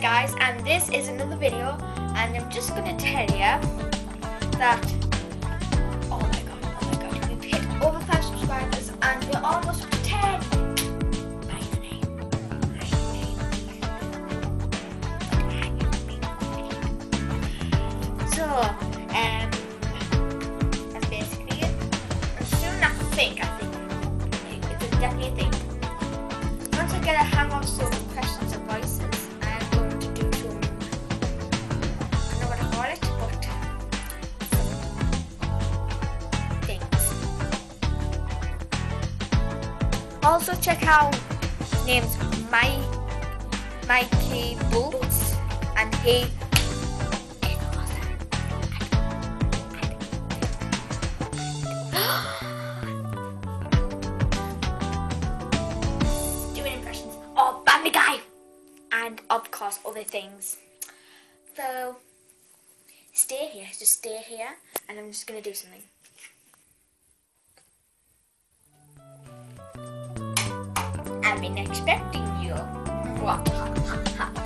guys and this is another video and I'm just gonna tell you that oh my god, oh my god, we've hit over 5 subscribers and we're almost to 10 Finally. So, Also, check out name's My Mikey Bolts, and he. Doing impressions of Family Guy and of course other things. So stay here, just stay here, and I'm just gonna do something. I've been expecting you.